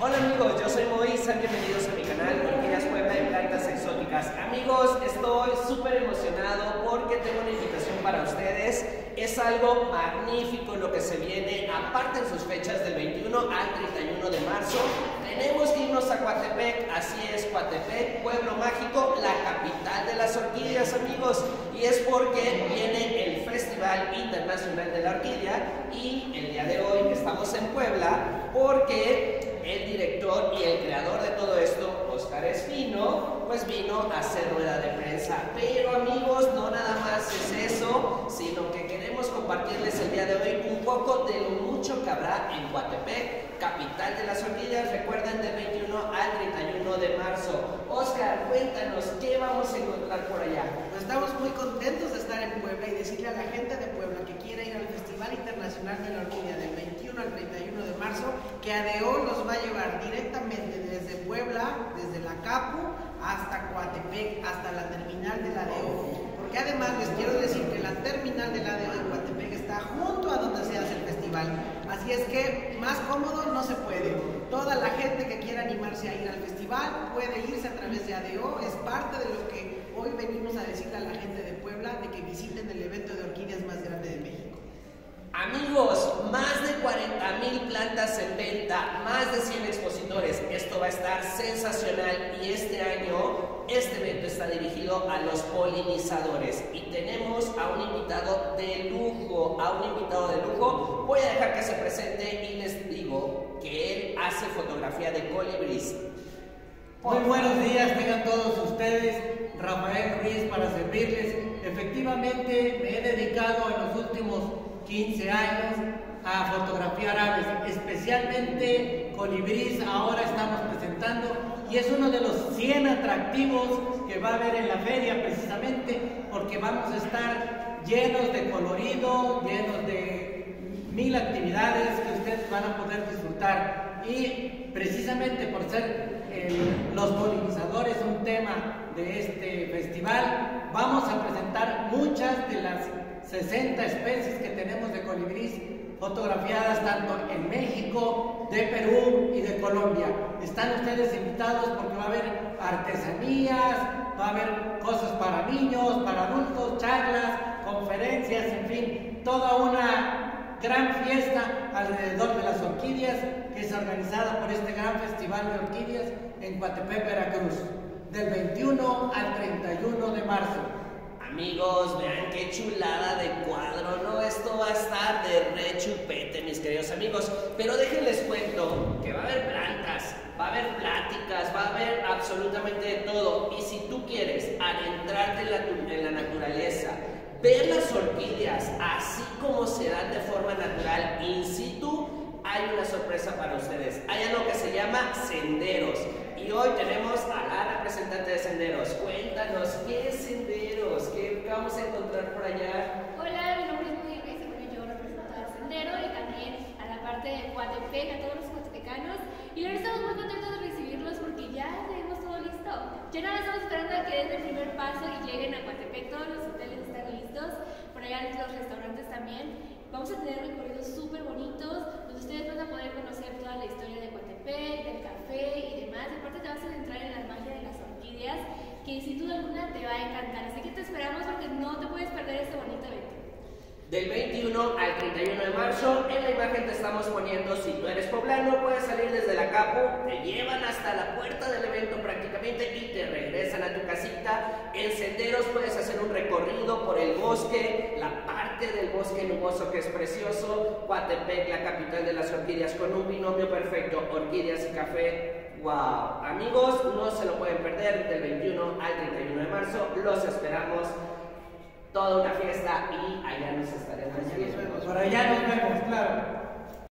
Hola amigos, yo soy Moy, sean bienvenidos a mi canal Orquídeas Puebla de Plantas Exóticas. Amigos, estoy súper emocionado porque tengo una invitación para ustedes. Es algo magnífico lo que se viene, aparte en sus fechas del 21 al 31 de marzo. Tenemos que irnos a Coatepec, así es, Coatepec, pueblo mágico, la capital de las orquídeas, amigos. Y es porque viene el Festival Internacional de la Orquídea y el día de hoy estamos en Puebla porque el director y el creador de todo esto, Oscar Espino, pues vino a hacer rueda de prensa. Pero amigos, no nada más es eso, sino que queremos compartirles el día de hoy un poco de lo mucho que habrá en Guatepec, capital de las orquídeas. Recuerden del 21 al 31 de marzo. Oscar, cuéntanos, ¿qué vamos a encontrar por allá? Pues estamos muy contentos de estar en Puebla y decirle a la gente de Puebla que quiera ir al Festival Internacional de la Orquídea del 21 al 31 de marzo, que ADEO nos va a llevar directamente desde Puebla, desde la Capu hasta Coatepec, hasta la terminal de la ADEO. Porque además les quiero decir que la terminal de la ADEO de Coatepec está junto a donde se hace el festival. Así es que más cómodo no se puede. Toda la gente que quiera animarse a ir al festival puede irse a través de ADO. Es parte de lo que hoy venimos a decirle a la gente de Puebla de que visiten el evento de más de 100 expositores. Esto va a estar sensacional y este año este evento está dirigido a los polinizadores y tenemos a un invitado de lujo, a un invitado de lujo. Voy a dejar que se presente y les digo que él hace fotografía de colibríes. Muy buenos días, tengan todos ustedes. Rafael Ruiz para servirles. Efectivamente, me he dedicado en los últimos 15 años a fotografiar aves, especialmente colibríes. Ahora estamos presentando y es uno de los 100 atractivos que va a haber en la feria precisamente porque vamos a estar llenos de colorido, llenos de mil actividades que ustedes van a poder disfrutar y precisamente por ser los polinizadores un tema de este festival, vamos a presentar muchas de las 60 especies que tenemos de colibríes fotografiadas tanto en México, de Perú y de Colombia. Están ustedes invitados porque va a haber artesanías, va a haber cosas para niños, para adultos, charlas, conferencias, en fin, toda una gran fiesta alrededor de las orquídeas que es organizada por este gran festival de orquídeas en Coatepec, Veracruz, del 21 al 31 de marzo. Amigos, vean qué chulada de cuadro, ¿no? Esto va a estar de chupete, mis queridos amigos. Pero déjenles cuento que va a haber plantas, va a haber pláticas, va a haber absolutamente de todo. Y si tú quieres adentrarte en la, en la naturaleza, ver las orquídeas así como se dan de forma natural, in situ, hay una sorpresa para ustedes. Hay algo que se llama senderos. Y hoy tenemos a la representante de senderos. Cuéntanos, ¿qué es senderos? ¿Qué, vamos a encontrar por allá? Hola, mi nombre es Muy Ruiz y bueno, yo represento a Sendero y también a la parte de Coatepec, a todos los coatepecanos. Y ahora estamos muy contentos de recibirlos porque ya tenemos todo listo. Ya nada estamos esperando a que den el primer paso y lleguen a Coatepec. Todos los hoteles están listos, por allá los restaurantes también. Vamos a tener recorridos súper bonitos donde ustedes van a poder conocer toda la historia de Coatepec, del café y demás. Y aparte te vas a adentrar en la magia de las orquídeas que sin duda alguna te va a encantar. Así que te esperamos porque no te puedes perder este bonito evento. Del 21 al 31 de marzo, en la imagen te estamos poniendo, si tú eres poblano, puedes salir desde la capo, te llevan hasta la puerta del evento prácticamente y te regresan tu casita. En senderos puedes hacer un recorrido por el bosque, la parte del bosque nuboso que es precioso, Coatepec, la capital de las orquídeas, con un binomio perfecto, orquídeas y café. ¡Wow! Amigos, no se lo pueden perder del 21 al 31 de marzo, los esperamos toda una fiesta y allá nos estaremos viendo. Por allá nos vemos, claro.